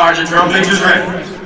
Sergeant Drum Major's ready.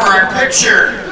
For our picture.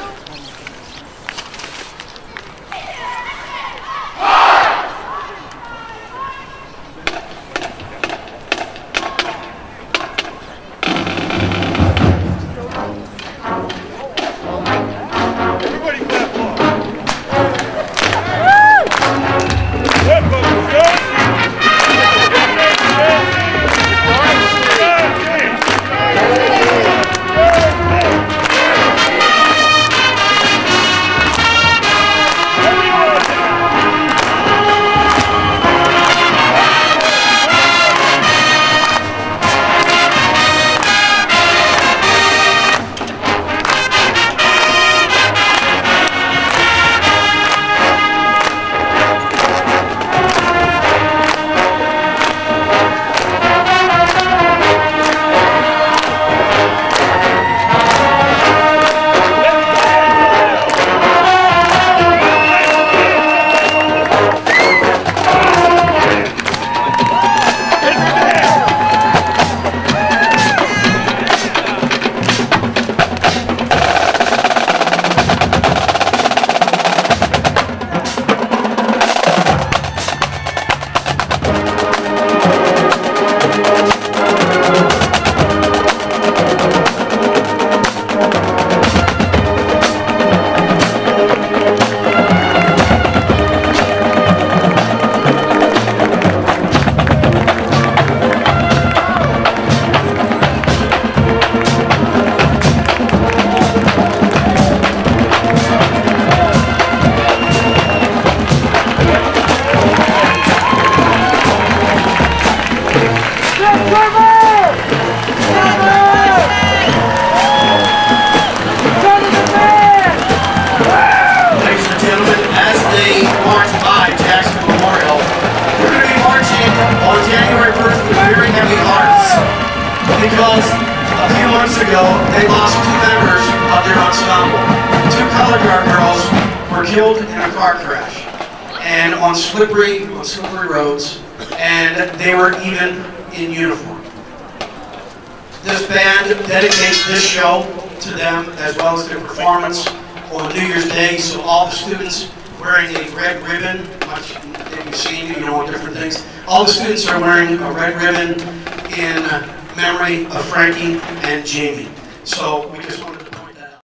Slippery, on slippery roads, and they were even in uniform. This band dedicates this show to them as well as their performance on New Year's Day. So all the students wearing a red ribbon, much that you've seen, you know, different things. All the students are wearing a red ribbon in memory of Frankie and Jamie. So we just